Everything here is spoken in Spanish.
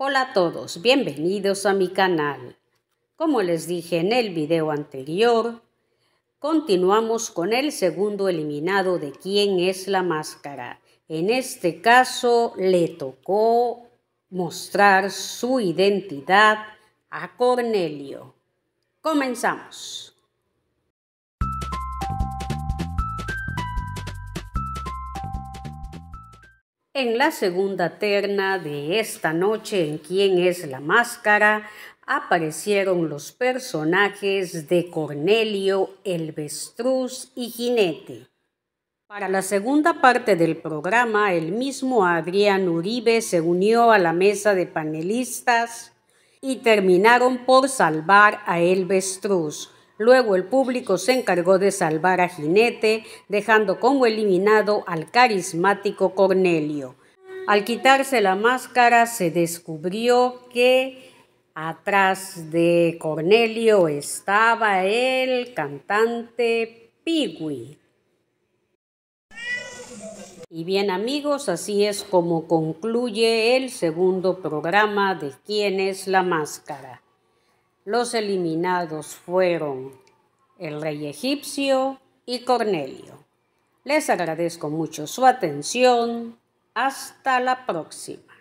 Hola a todos, bienvenidos a mi canal. Como les dije en el video anterior, continuamos con el segundo eliminado de quién es la máscara. En este caso le tocó mostrar su identidad a Cornelio. Comenzamos. En la segunda terna de esta noche en Quién es la Máscara aparecieron los personajes de Cornelio, el Vestruz y Jinete. Para la segunda parte del programa, el mismo Adrián Uribe se unió a la mesa de panelistas y terminaron por salvar a El Vestruz. Luego el público se encargó de salvar a Jinete, dejando como eliminado al carismático Cornelio. Al quitarse la máscara se descubrió que atrás de Cornelio estaba el cantante Pigui. Y bien amigos, así es como concluye el segundo programa de ¿Quién es la máscara? Los eliminados fueron el rey egipcio y Cornelio. Les agradezco mucho su atención. Hasta la próxima.